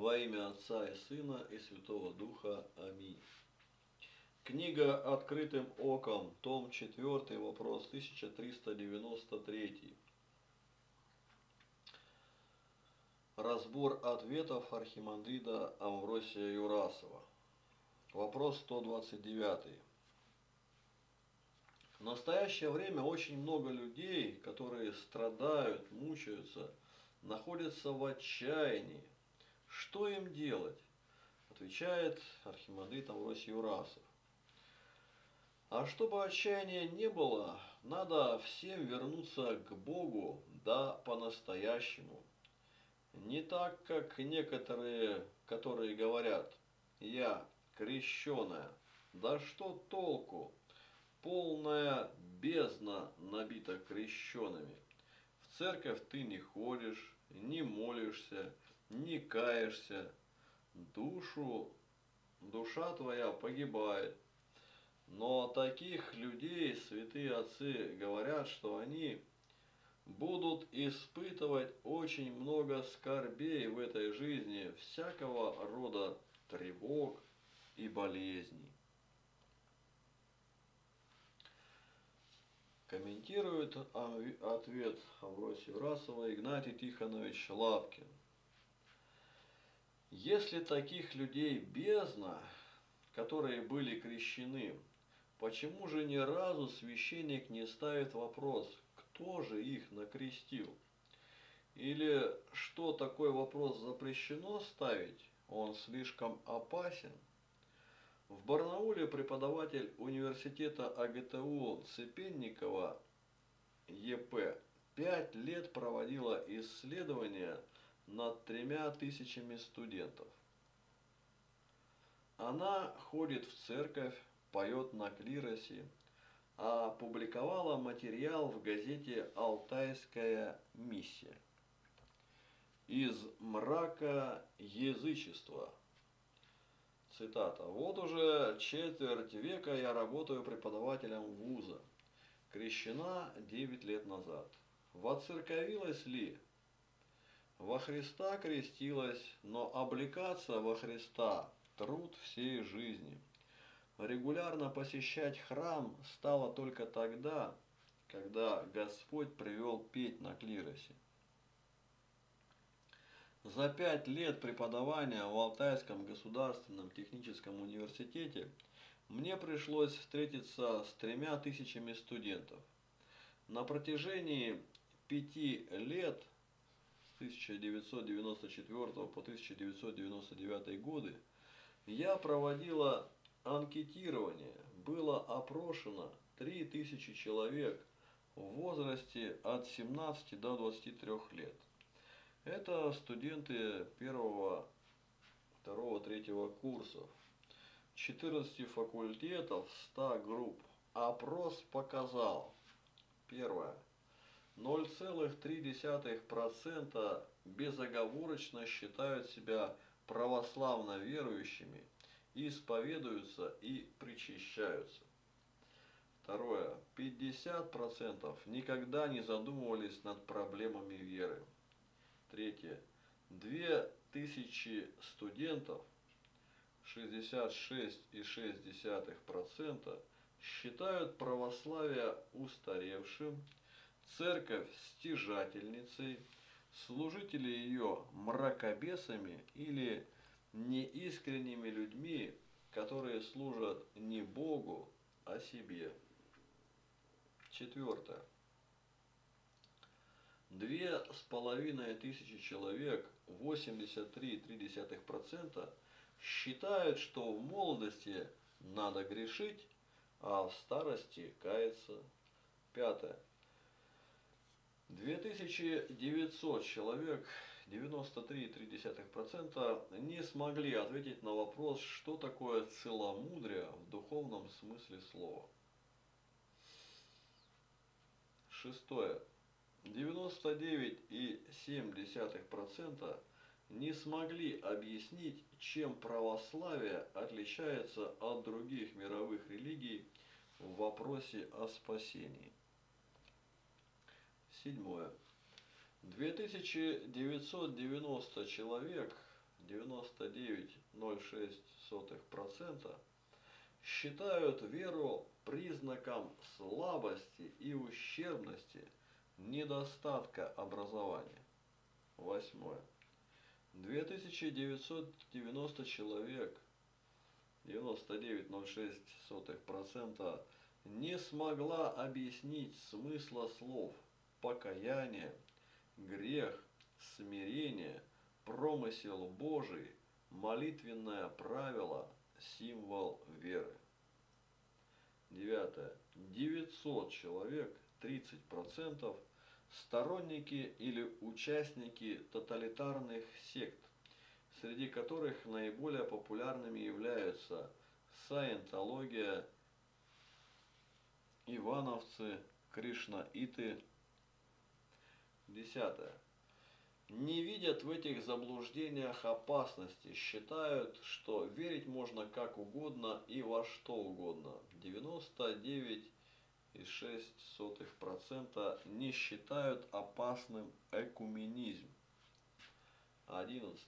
Во имя Отца и Сына и Святого Духа. Аминь. Книга «Открытым оком», том 4, вопрос 1393. Разбор ответов архимандрита Амвросия Юрасова. Вопрос 129. В настоящее время очень много людей, которые страдают, мучаются, находятся в отчаянии, что им делать? Отвечает архимандрит Амвросий Урасов. А чтобы отчаяния не было, надо всем вернуться к Богу, да по-настоящему. Не так, как некоторые, которые говорят, я крещеная, да что толку, полная бездна набита крещенными. В церковь ты не ходишь, не молишься, не каешься, душу, душа твоя погибает. Но таких людей святые отцы говорят, что они будут испытывать очень много скорбей в этой жизни, всякого рода тревог и болезней. Комментирует ответ Авросия Расова Игнатий Тихонович Лапкин. Если таких людей бездна, которые были крещены, почему же ни разу священник не ставит вопрос, кто же их накрестил? Или что такой вопрос запрещено ставить, он слишком опасен? В Барнауле преподаватель университета АГТУ Цепенникова ЕП пять лет проводила исследования над тремя тысячами студентов. Она ходит в церковь, поет на клиросе, а опубликовала материал в газете «Алтайская миссия». Из мрака язычества. Цитата. «Вот уже четверть века я работаю преподавателем вуза. Крещена 9 лет назад. Воцерковилась ли во Христа крестилась, но облекаться во Христа – труд всей жизни. Регулярно посещать храм стало только тогда, когда Господь привел петь на клиросе. За пять лет преподавания в Алтайском государственном техническом университете мне пришлось встретиться с тремя тысячами студентов. На протяжении пяти лет 1994 по 1999 годы я проводила анкетирование. Было опрошено 3000 человек в возрасте от 17 до 23 лет. Это студенты первого, второго, третьего курсов, 14 факультетов, 100 групп. Опрос показал, первое, 0,3% безоговорочно считают себя православно верующими, исповедуются и причащаются. Второе. 50% никогда не задумывались над проблемами веры. Третье. 2000 студентов, 66,6% считают православие устаревшим, церковь стяжательницей, служители ее мракобесами или неискренними людьми, которые служат не Богу, а себе. Четвертое. Две с половиной тысячи человек, 83,3%, считают, что в молодости надо грешить, а в старости каяться. Пятое. 2900 человек, 93,3%, не смогли ответить на вопрос, что такое целомудрие в духовном смысле слова. Шестое. 99,7% не смогли объяснить, чем православие отличается от других мировых религий в вопросе о спасении. Седьмое. 2990 человек, 99,06% считают веру признаком слабости и ущербности недостатка образования. Восьмое. 2990 человек, 99,06%, не смогла объяснить смысла слов покаяние, грех, смирение, промысел Божий, молитвенное правило, символ веры. Девятое. 900 человек, 30%, сторонники или участники тоталитарных сект, среди которых наиболее популярными являются саентология, ивановцы, кришнаиты. Десятое. Не видят в этих заблуждениях опасности, считают, что верить можно как угодно и во что угодно. 99 0,6% не считают опасным экуменизм. 11.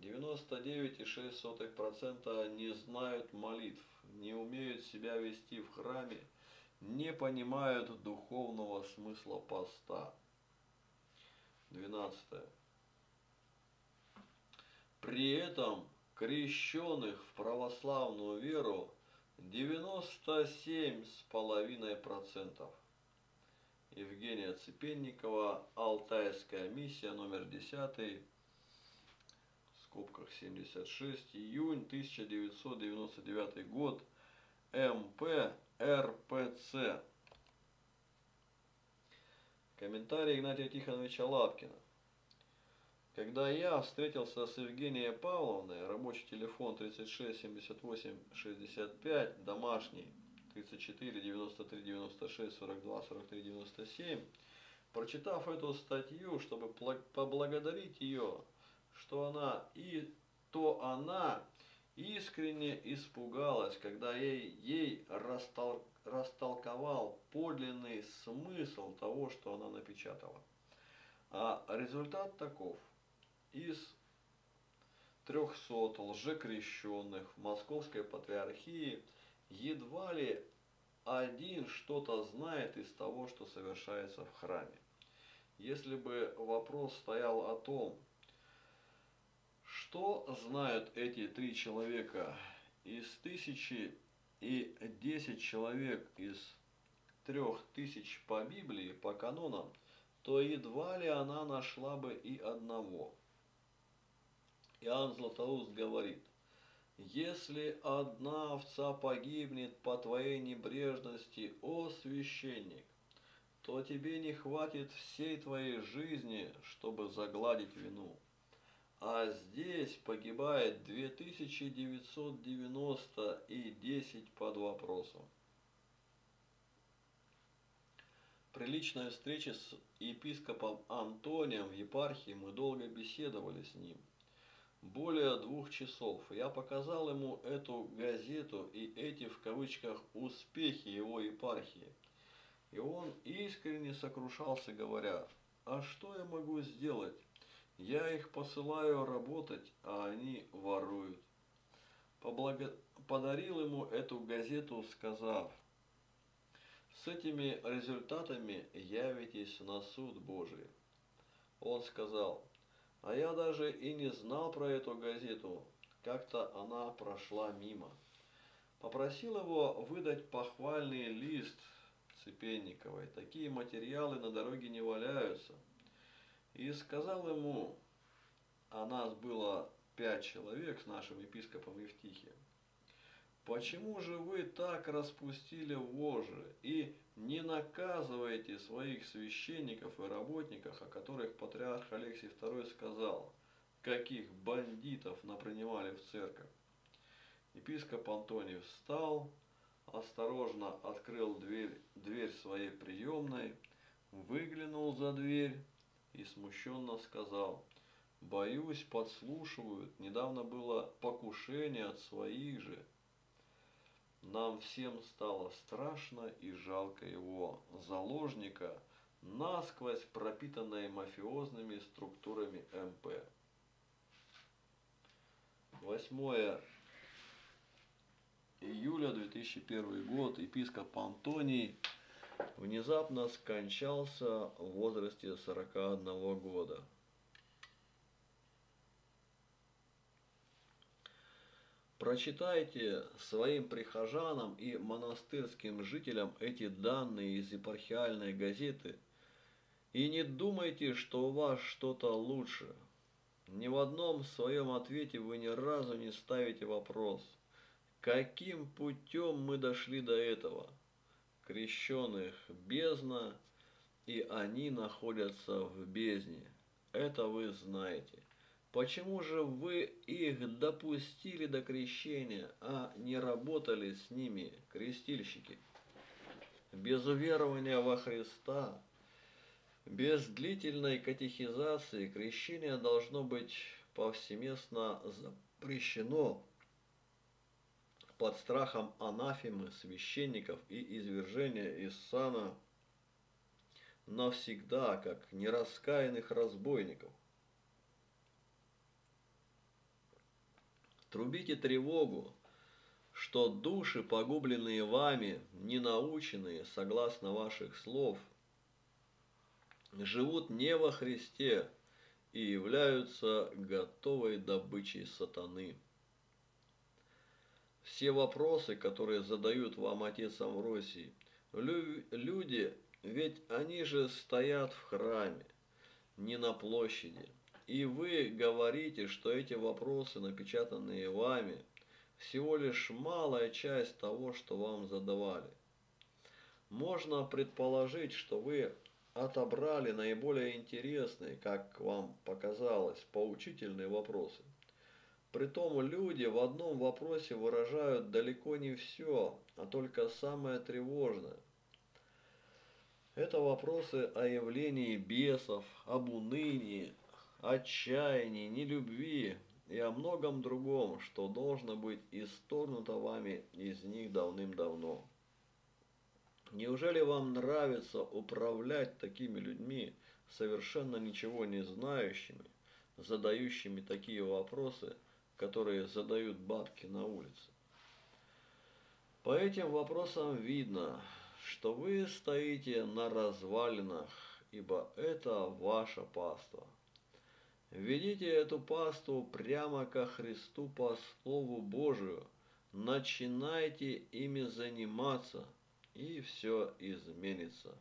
99,6% не знают молитв, не умеют себя вести в храме, не понимают духовного смысла поста. 12. При этом крещенных в православную веру 97,5%. Евгения Цепенникова, Алтайская миссия, номер 10, в скобках 76, июнь 1999 год, МП РПЦ. Комментарий Игнатия Тихоновича Лапкина. Когда я встретился с Евгенией Павловной, рабочий телефон 36 78 65, домашний 34 93 96 42 43 97, прочитав эту статью, чтобы поблагодарить ее, что она и то она искренне испугалась, когда ей, ей растол, растолковал подлинный смысл того, что она напечатала. А результат таков – из 300 лжекрещенных в Московской Патриархии едва ли один что-то знает из того, что совершается в храме. Если бы вопрос стоял о том, что знают эти три человека из тысячи и десять человек из трех тысяч по Библии, по канонам, то едва ли она нашла бы и одного – Иоанн Златоуст говорит, «Если одна овца погибнет по твоей небрежности, о священник, то тебе не хватит всей твоей жизни, чтобы загладить вину. А здесь погибает 2990 и 10 под вопросом. При личной с епископом Антонием в епархии мы долго беседовали с ним – более двух часов. Я показал ему эту газету и эти в кавычках успехи его епархии. И он искренне сокрушался, говоря, а что я могу сделать? Я их посылаю работать, а они воруют. Поблаго... Подарил ему эту газету, сказав, с этими результатами явитесь на суд Божий. Он сказал, а я даже и не знал про эту газету. Как-то она прошла мимо. Попросил его выдать похвальный лист Цепенниковой. Такие материалы на дороге не валяются. И сказал ему, а нас было пять человек с нашим епископом Евтихием. Почему же вы так распустили вожжи и не наказываете своих священников и работников, о которых патриарх Алексий II сказал, каких бандитов напринимали в церковь? Епископ Антоний встал, осторожно открыл дверь, дверь своей приемной, выглянул за дверь и смущенно сказал, «Боюсь, подслушивают, недавно было покушение от своих же». Нам всем стало страшно и жалко его, заложника, насквозь пропитанной мафиозными структурами МП. 8 июля 2001 год. Епископ Антоний внезапно скончался в возрасте 41 года. Прочитайте своим прихожанам и монастырским жителям эти данные из епархиальной газеты и не думайте, что у вас что-то лучше. Ни в одном своем ответе вы ни разу не ставите вопрос, каким путем мы дошли до этого. Крещенных бездна, и они находятся в бездне. Это вы знаете. Почему же вы их допустили до крещения, а не работали с ними, крестильщики? Без уверования во Христа, без длительной катехизации крещение должно быть повсеместно запрещено под страхом анафемы священников и извержения из сана навсегда, как нераскаянных разбойников. Трубите тревогу, что души, погубленные вами, не наученные, согласно ваших слов, живут не во Христе и являются готовой добычей сатаны. Все вопросы, которые задают вам отец Амвросий, люди, ведь они же стоят в храме, не на площади – и вы говорите, что эти вопросы, напечатанные вами, всего лишь малая часть того, что вам задавали. Можно предположить, что вы отобрали наиболее интересные, как вам показалось, поучительные вопросы. Притом люди в одном вопросе выражают далеко не все, а только самое тревожное. Это вопросы о явлении бесов, об унынии, отчаянии, нелюбви и о многом другом, что должно быть исторгнуто вами из них давным-давно. Неужели вам нравится управлять такими людьми, совершенно ничего не знающими, задающими такие вопросы, которые задают бабки на улице? По этим вопросам видно, что вы стоите на развалинах, ибо это ваше паство. Ведите эту пасту прямо ко Христу по Слову Божию. Начинайте ими заниматься, и все изменится.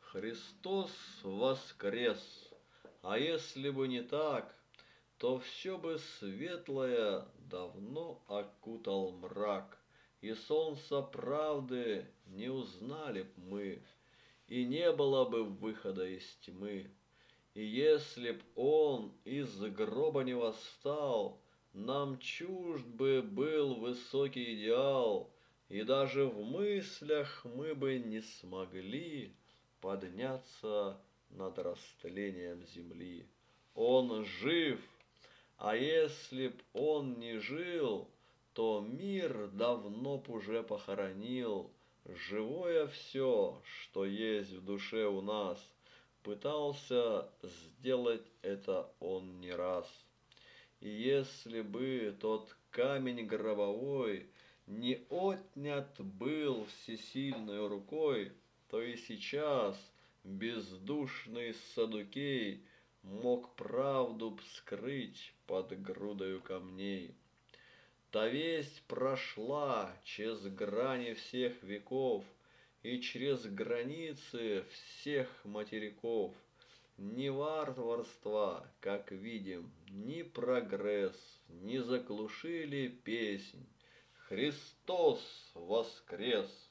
Христос воскрес, а если бы не так, то все бы светлое давно окутал мрак, и солнца правды не узнали б мы, и не было бы выхода из тьмы. И если б он из гроба не восстал, Нам чужд бы был высокий идеал, И даже в мыслях мы бы не смогли Подняться над растлением земли. Он жив, а если б он не жил, То мир давно б уже похоронил Живое все, что есть в душе у нас — Пытался сделать это он не раз. И если бы тот камень гробовой не отнят был всесильной рукой, то и сейчас бездушный садукей мог правду скрыть под грудою камней. Та весть прошла через грани всех веков – и через границы всех материков. Ни варварства, как видим, ни прогресс не заглушили песнь. Христос воскрес!